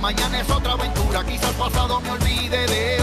mañana es otra aventura. Quizás pasado me olvide de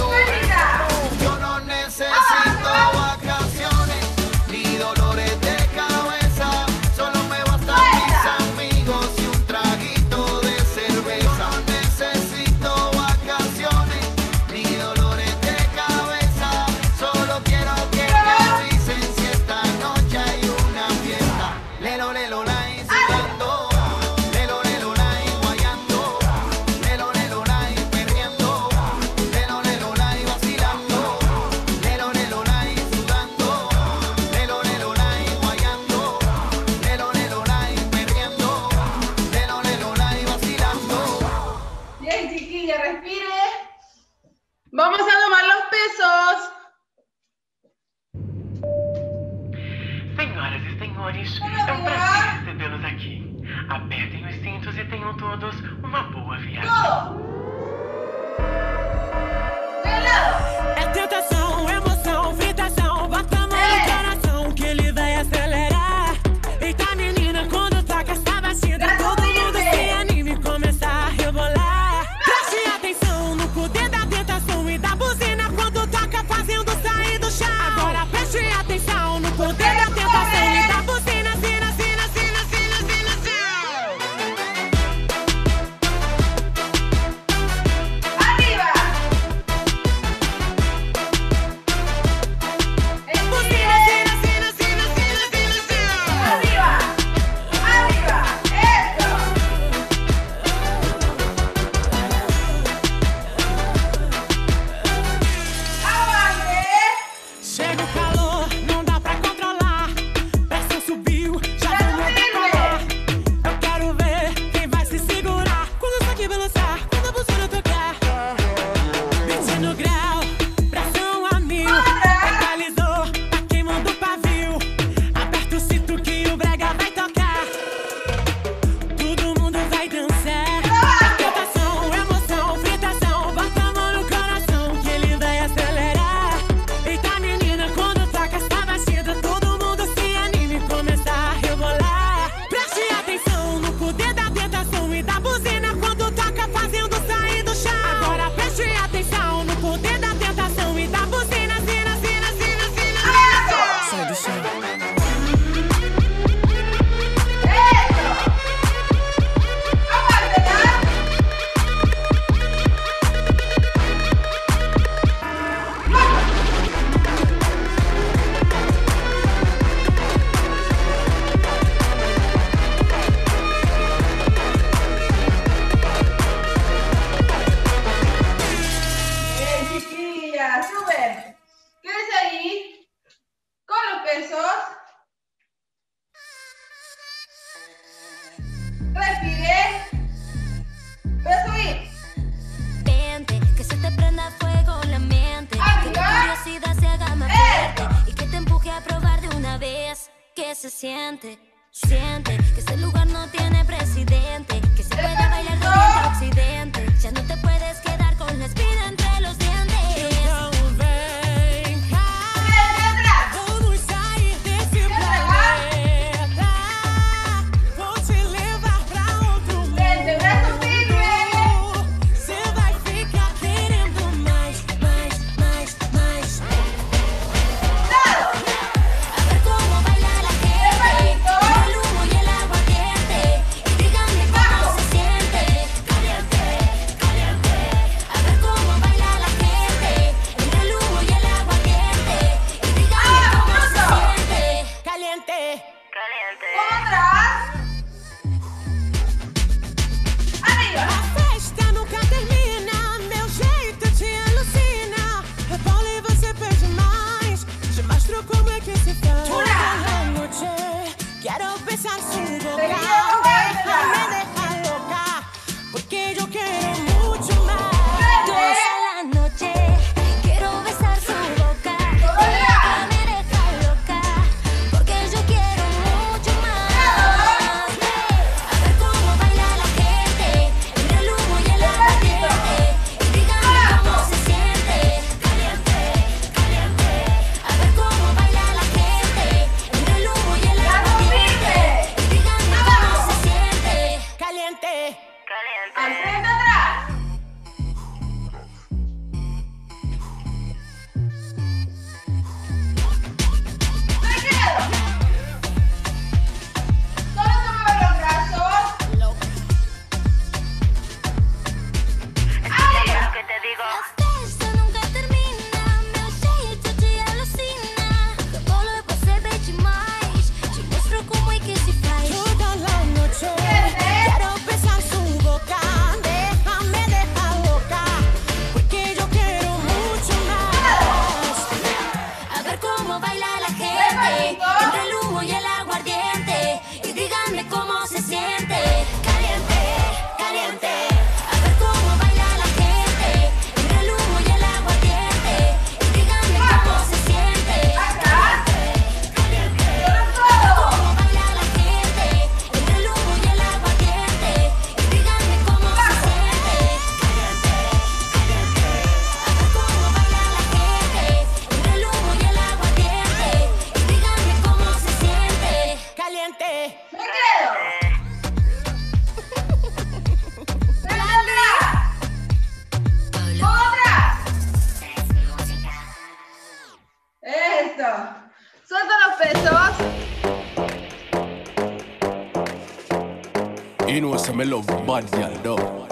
me love bad girl, though.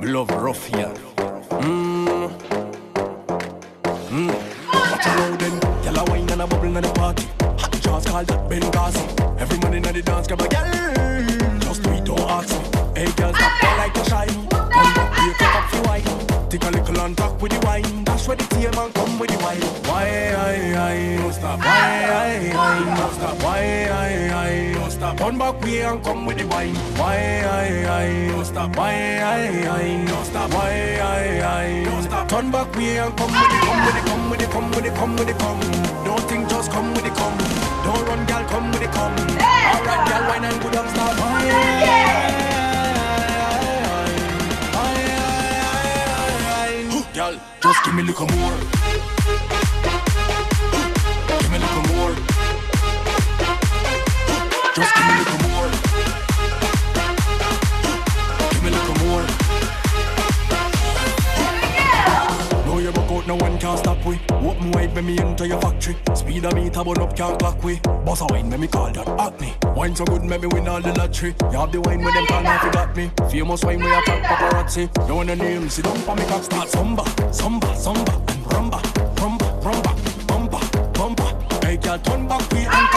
Me love rough girl. Mmm. Mmm. Watch now then. Girl a wine and a bubble in the party. Hot jaws call that Benghazi. Every man in the dance grab a girl. Just do it, don't ask me. Hey, girl, stop like a shine. Come back cut up the wine. Take a little and talk with the wine. Dash with the team and Turn back way and come with the wine. Why, I, I, don't stop. Why, I, I, don't stop. Why, I, I, don't stop. Turn back way and come with the come with the come with the come with it, come with it, come. Don't think, just come with the come. Don't run, girl, come with the come. Alright, girl, wine and good up, stop. Why, I, I, I, I, I, I, I, I, When me enter your factory. Speed a meter, burn up, can't clock we. Boss a wine, when me call that acne. Wine so good, make me win all the lottery. You have the wine with them can if you got me. Famous wine where I talk paparazzi. Know the name, sit down for me cock start samba, samba, samba, and rumba, rumba, rumba, bumba, bumba. Hey girl, turn back we and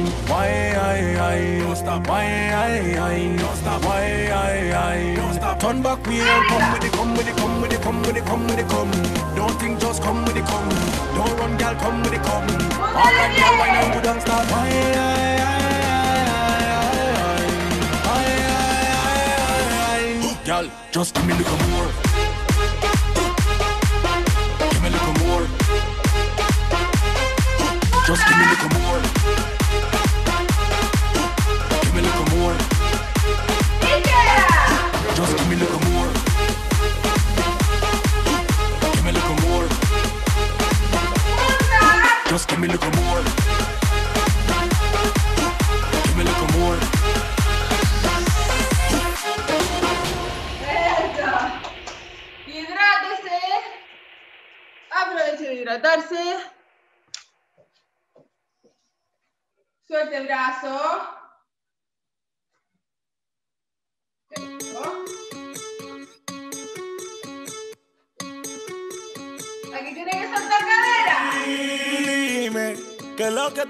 Why, I, I, don't stop. Why, I, I, don't stop. Why, stop. Turn back wheel, come with it, come with it, come with it, come with it, come with it, come. Don't think, just come with it, come. Don't run, girl, come with it, come. Walk like girl, wine and good and start. Why, I, I, Girl, just give me a little more. Give me a little more. Just give me a little more. me look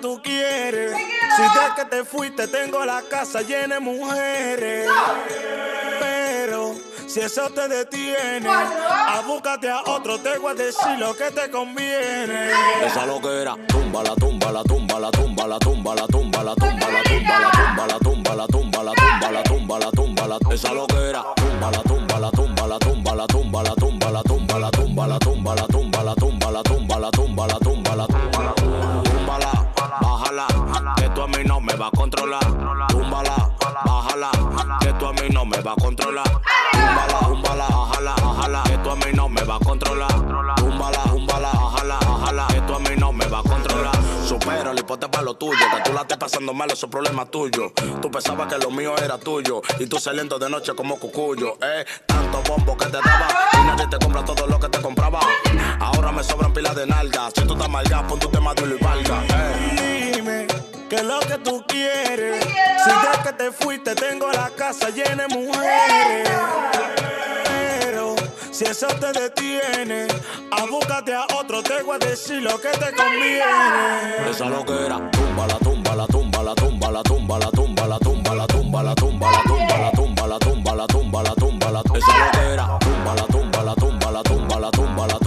Si de que te fuiste tengo la casa llena de mujeres. Pero si eso te detiene, a búscate a otro, te voy a decir lo que te conviene. Esa lo que era, tumba la tumba la tumba la tumba la tumba la tumba la tumba la tumba la tumba la tumba la tumba la tumba la tumba la tumba la esa lo que era, tumba la tumba la tumba la tumba la tumba la tumba la tumba la tumba la tumba la tumba la tumba la tumba la tumba la tumba la tumba la túmbala, bájala, que tú a mí no me va a controlar. Túmbala, bájala, que tú a mí no me va a controlar. Túmbala, túmbala, bájala, bájala, que tú a mí no me va a controlar. Túmbala, túmbala, bájala, bájala, que tú a mí no me va a controlar. Supera, y ponte para lo tuyo, que tú la estés pasando mal, eso es problema tuyo. Tú pensabas que lo mío era tuyo, y tú saliendo de noche como cucuyo, eh. Tanto bombo que te daba, y nadie te compra todo lo que te compraba. Ahora me sobran pilas de nalgas, si tú estás mal pon tu tema de y valga, eh. Dime qué es lo que tú quieres. Si de que te fuiste tengo la casa llena de mujeres. Pero si eso te detiene, a búscate a otro, te voy a decir lo que te conviene. Esa lo que era, tumba la tumba la tumba la tumba la tumba la tumba la tumba la tumba la tumba la tumba la tumba la tumba la tumba la tumba la esa lo que era, tumba la tumba la tumba la tumba la tumba la tumba la tumba la tumba la tumba la tumba la tumba la tumba la tumba la tumba la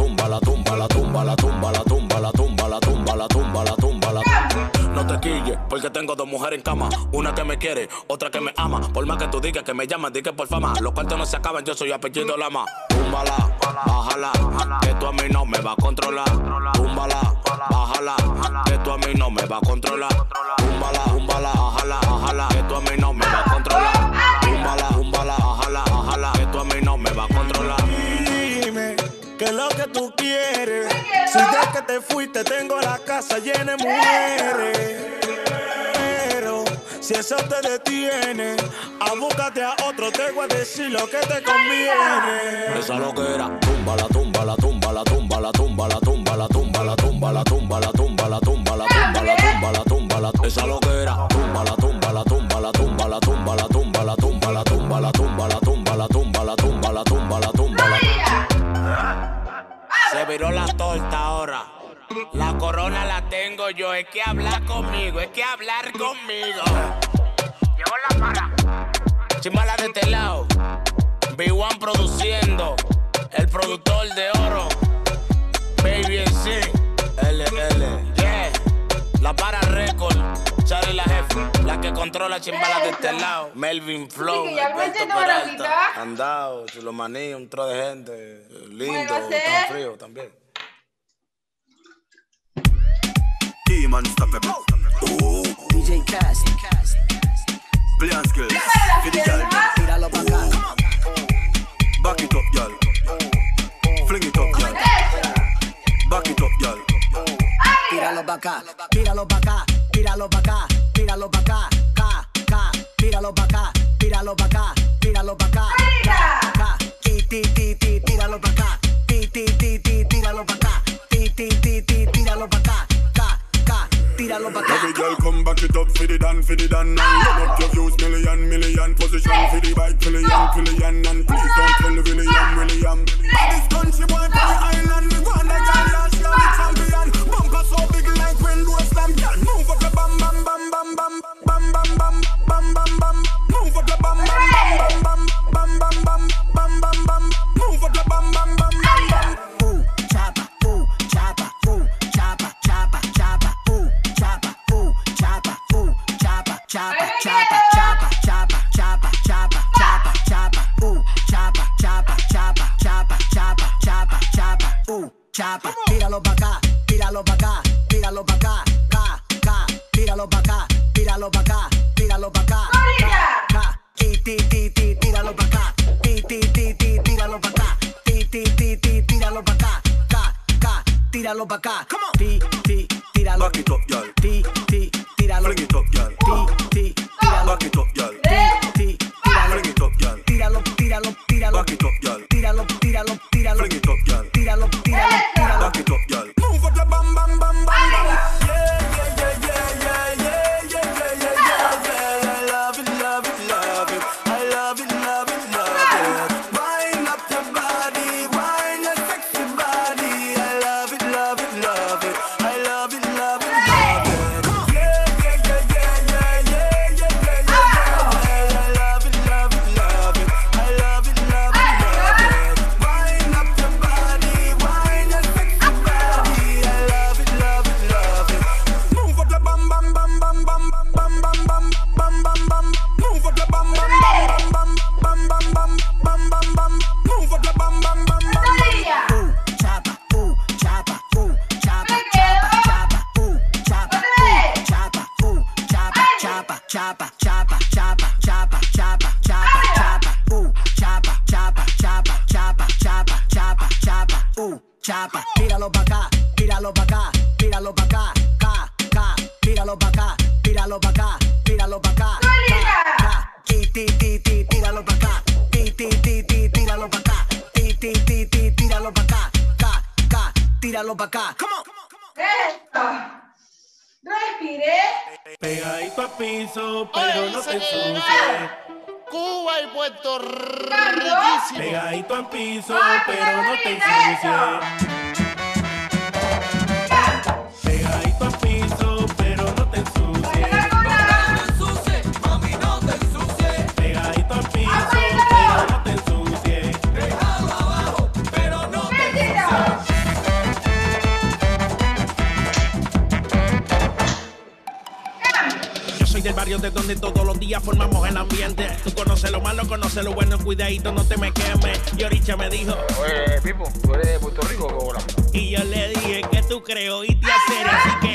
no te quilles, porque tengo dos mujeres en cama. Una que me quiere, otra que me ama. Por más que tú digas que me llamas, di que por fama. Los cuartos no se acaban, yo soy apellido Lama. Túmbala, bájala, que tú a mí no me va a controlar. Túmbala, bájala, que tú a mí no me va a controlar. Túmbala, túmbala, bájala, te fuiste tengo la casa llena de mujeres. Pero si eso te detiene, a búscate a otro, te voy a decir lo que te conviene. Esa lo que era, tumba la tumba la tumba la tumba la tumba la tumba la tumba la tumba la tumba la tumba la tumba la tumba la tumba la tumba la esa lo que era, tumba la tumba la tumba la tumba la tumba la tumba la tumba la tumba la tumba la tumba la tumba la tumba la tumba la tumba la Se viró la torta ahora. La corona la tengo yo. Es que hablar conmigo, es que hablar conmigo. Llegó la para. Chimbala de este lado. B1 produciendo. El productor de oro. Baby en sí. LL. Yeah. La para record. Charlie la jefe. La que controla chimbala de este lado. Melvin Flow. Sí. Andao, Chulomaní, un tro de gente. Lindo, Muévase. tan frío también. Demon stop it. Ooh. DJ Cast, Play and skills. For the girl. tíralo pa' acá. Back it up, girl. Fling it up, girl. Back it up, girl. Tíralo pa' acá, tíralo pa' acá, tíralo pa' acá, tíralo pa' acá, ca, ca, tíralo pa' acá, tíralo pa' acá, tíralo pa' acá, it up for the dan, for the dan. And run up your views, million, million. Position for the bike, million, million. And please don't tell William, William. This country boy the island, we want the girl year, the champion. Bumper so big piso, pero no te ensucié. donde todos los días formamos el ambiente. Tú conoces lo malo, conoces lo bueno, cuidadito, no te me quemes. Y Oricha me dijo, Oye, Pipo, tú eres de Puerto Rico, o Y yo le dije que tú creo y te hacer, así que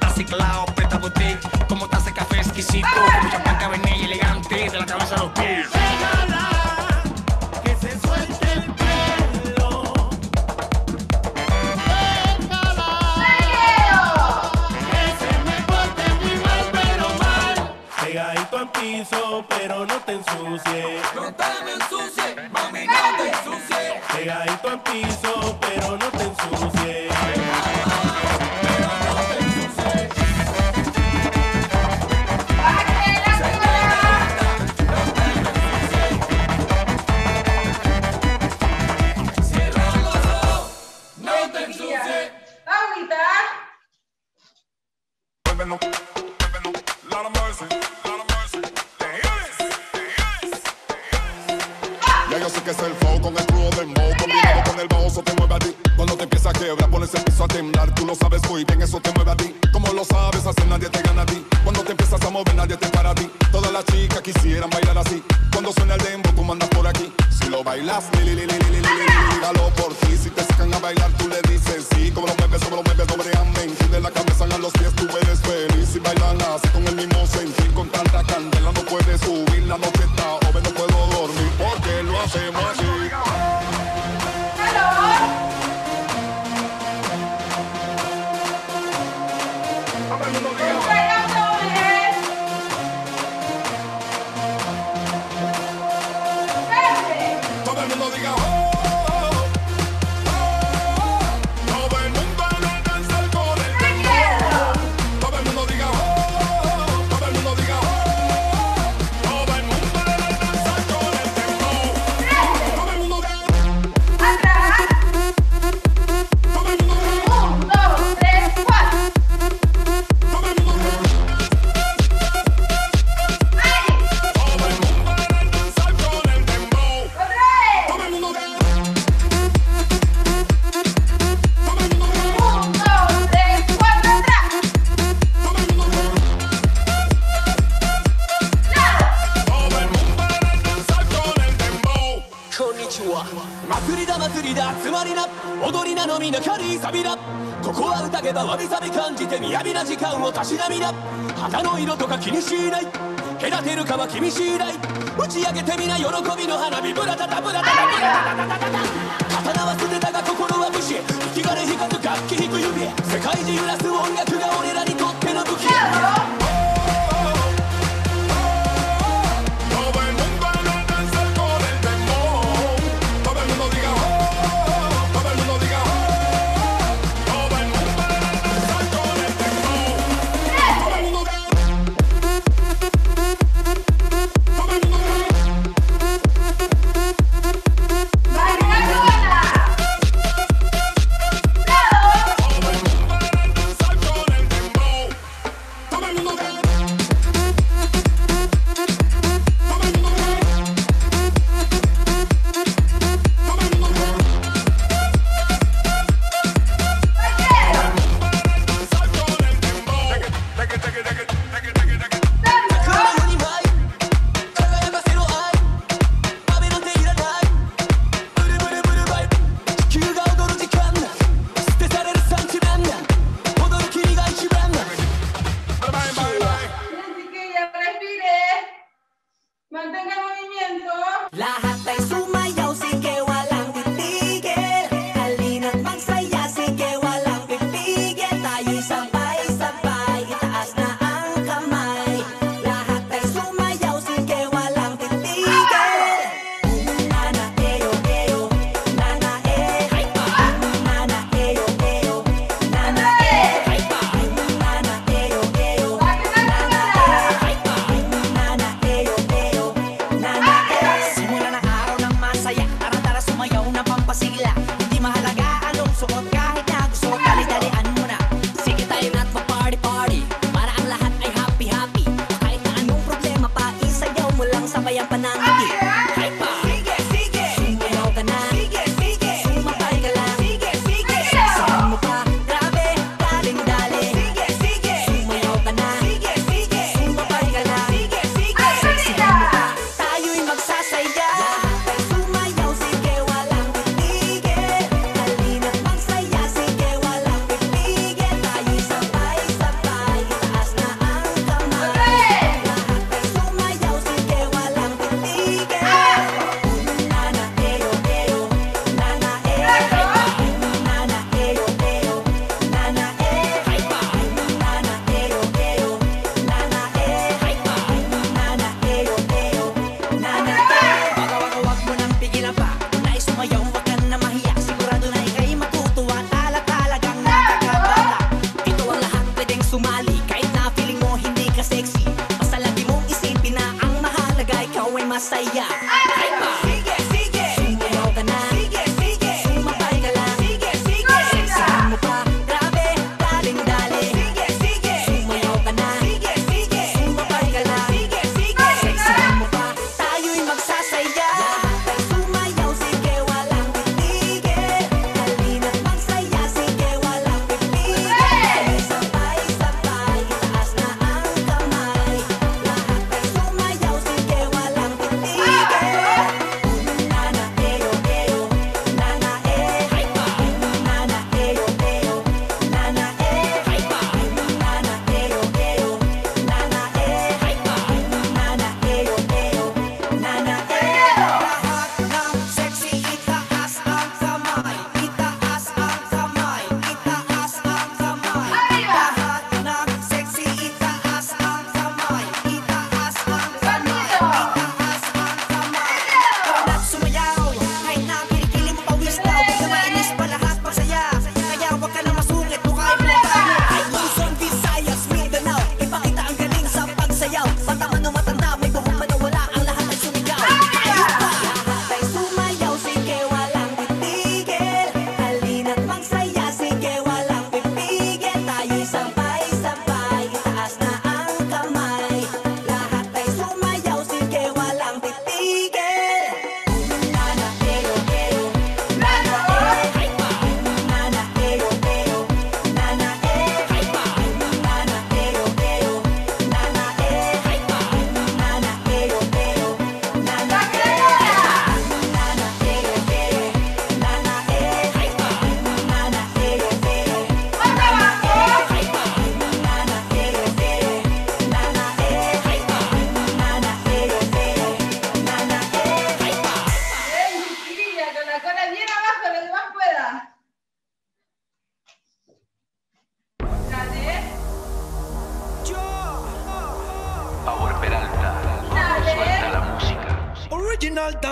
reciclado, peta boutique, como te de café exquisito, mucha marca vainilla elegante, de la cabeza a los pies. Piso, pero no te ensucies. No te joven, nadie te para ti. Todas las chicas quisieran bailar así. Cuando suena el dembow, tú mandas por aquí. Si lo bailas, li, li, por ti. Si te sacan a bailar, tú le dices sí. Como lo mueves, como lo mueves, dobleamen. De la cabeza a los pies, tú eres feliz. Si bailan así con el mismo sentir, con tanta candela, no puedes subir. La noche está joven, no puedo dormir. Porque lo hacemos así. 気にしない。隔てるかは気にしない。打ち上げてみな喜びの花火。ブラタタブラタタブラタタタタタ。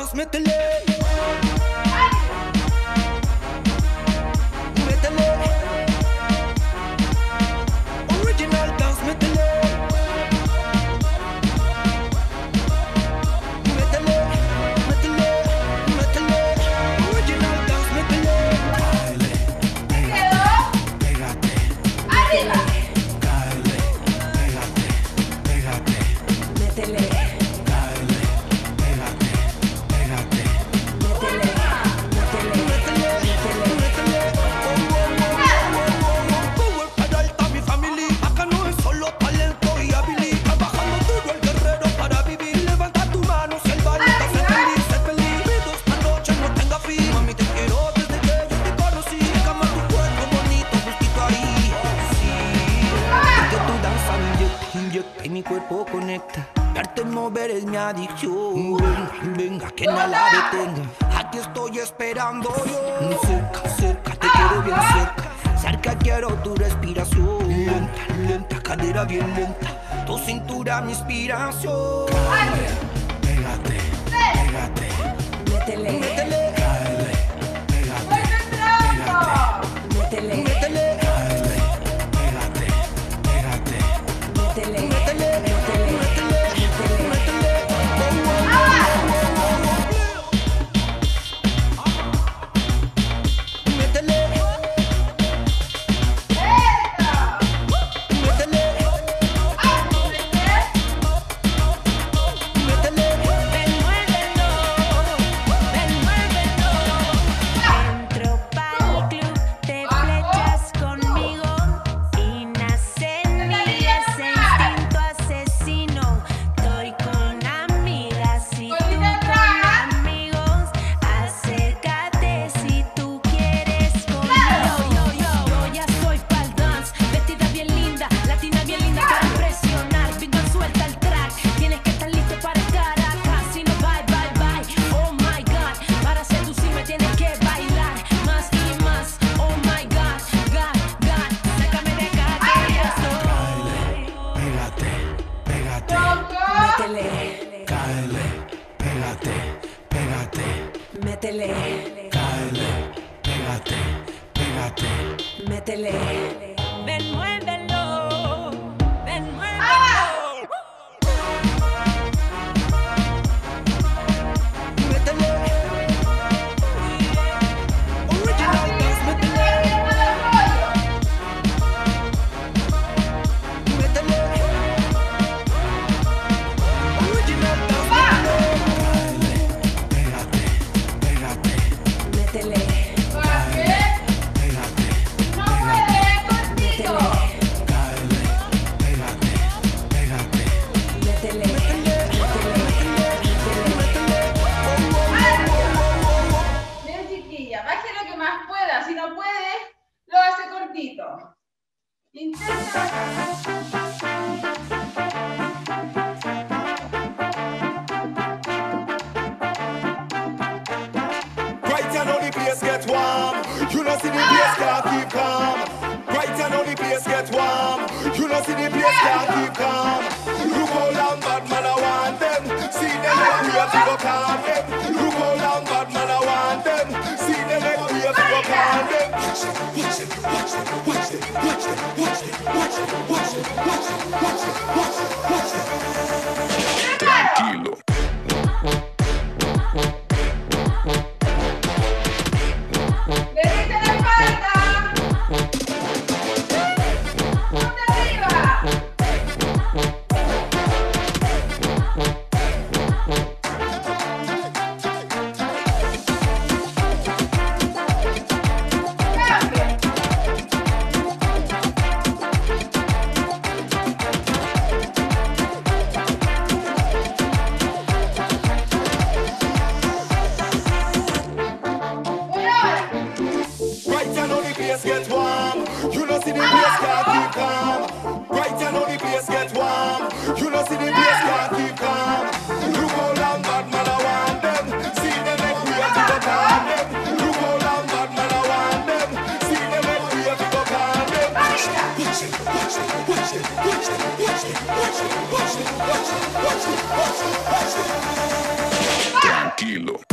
Schluss the Delay. Mi inspiración. Tranquilo.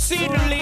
See to leave.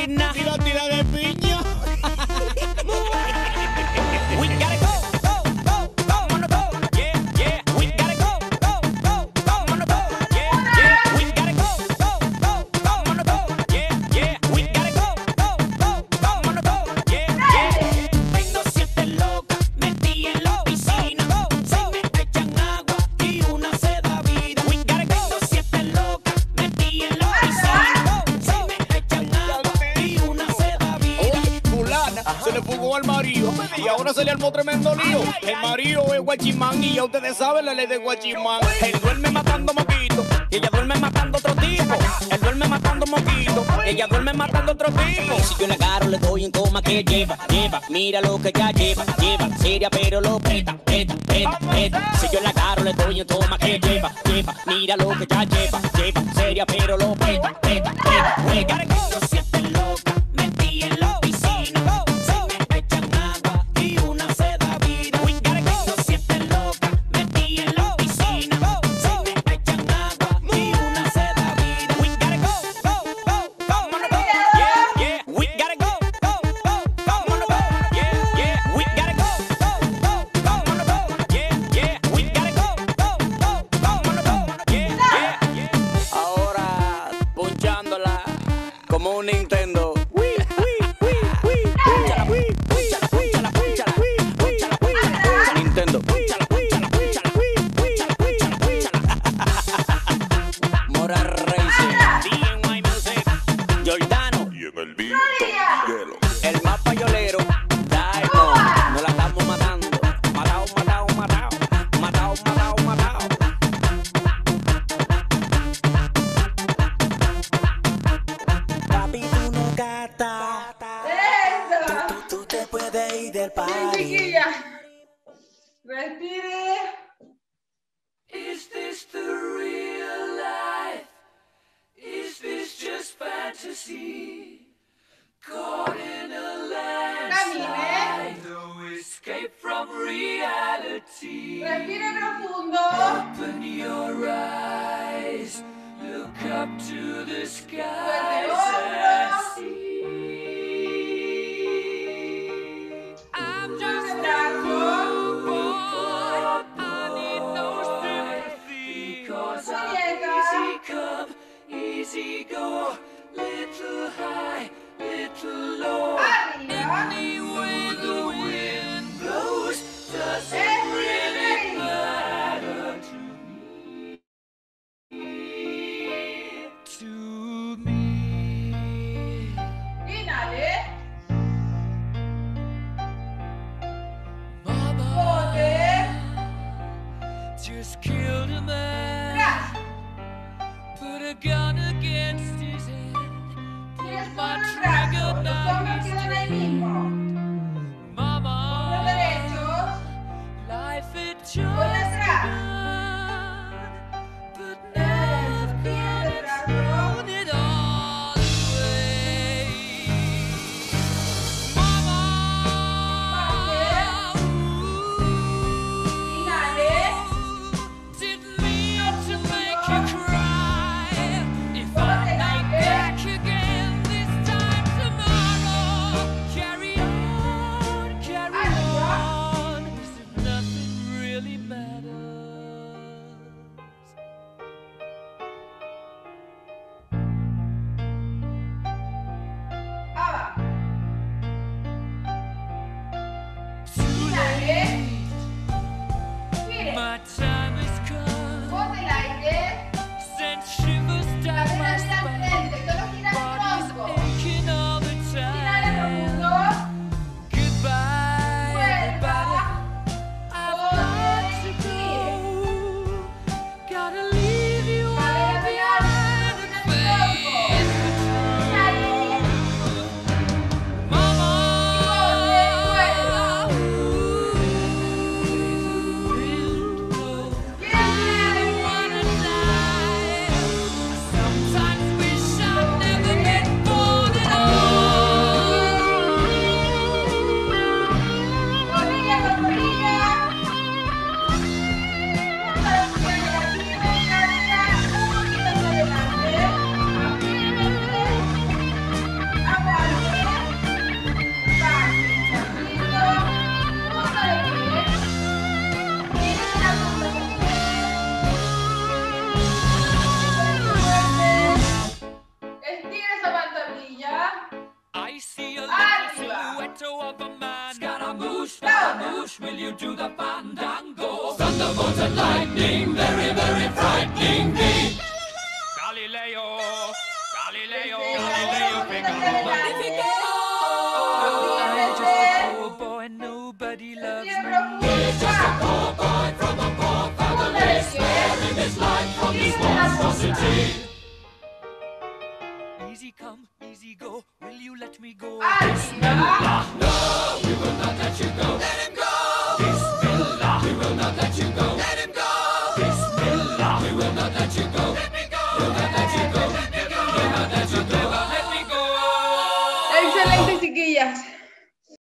háblale de guachimán. Él duerme matando moquito ella duerme matando otro tipo. Él duerme matando moquito ella duerme matando otro tipo. Si yo le agarro, le doy en coma que lleva, lleva. Mira lo que ya lleva, lleva. Seria, pero lo peta, peta, peta, peta. Si yo la